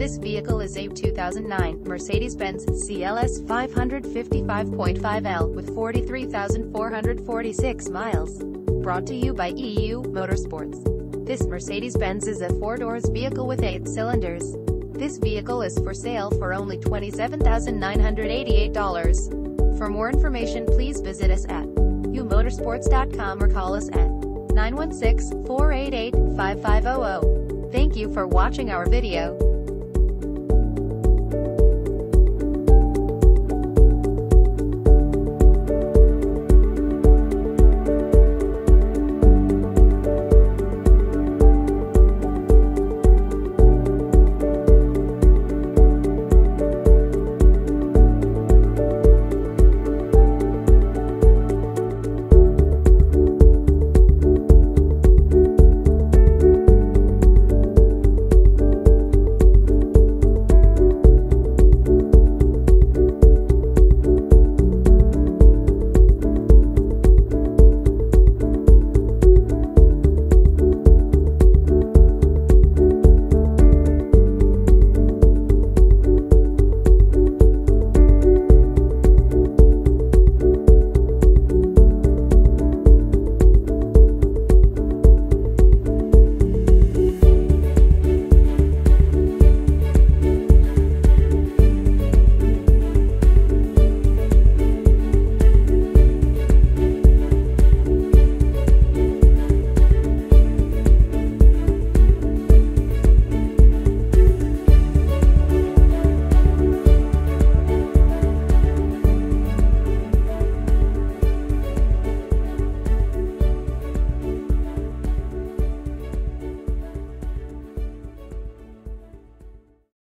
This vehicle is a 2009 Mercedes-Benz CLS 555.5L with 43,446 miles. Brought to you by EU Motorsports. This Mercedes-Benz is a four-doors vehicle with eight cylinders. This vehicle is for sale for only $27,988. For more information please visit us at eumotorsports.com or call us at 916-488-5500. Thank you for watching our video.